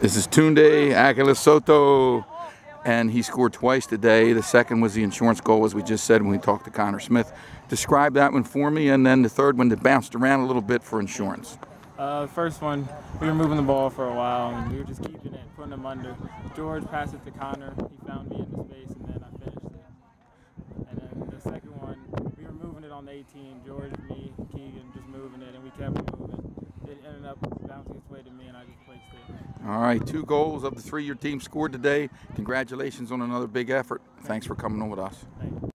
This is Tunde Akinlosotu, and he scored twice today. The second was the insurance goal, as we just said when we talked to Connor Smith. Describe that one for me, and then the third one that bounced around a little bit for insurance. Uh, first one, we were moving the ball for a while, and we were just keeping it, putting them under. George passed it to Connor. He found me in the space, and then I finished it. And then the second one, we were moving it on the 18. George, me, Keegan, just moving it, and we kept moving. Up bouncing its way to me, and I just placed it. All right, two goals of the three your team scored today. Congratulations on another big effort. Thanks for coming on with us. Thank you.